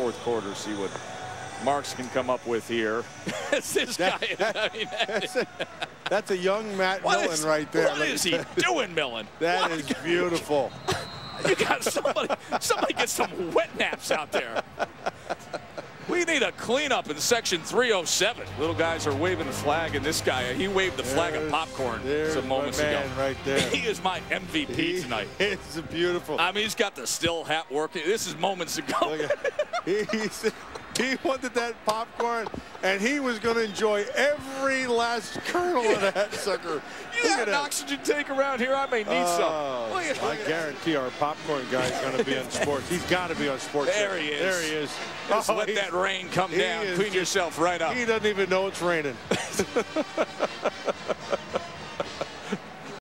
fourth quarter, see what Marks can come up with here. it's this That- guy. that- I mean, That's a, that's a young Matt what Millen is- right there. What Let is he doing, Millen? That What? is beautiful. You got somebody. Somebody get some wet naps out there. We need a cleanup in section 307. Little guys are waving the flag, and this guy, he waved the flag of There's- popcorn there's some my moments man ago. right there. He is my MVP tonight. It's beautiful. I mean, he's got the Stihl hat working. This is moments ago. At- he, he's- he wanted that popcorn, and he was going to enjoy every last kernel of that sucker. You Look got an that. oxygen tank around here? I may need Oh, some. At, I guarantee our popcorn guy is going to be on sports. He's got to be on sports. There he is. There he is. Just Oh, let that rain come down. Clean just- yourself right up. He doesn't even know it's raining.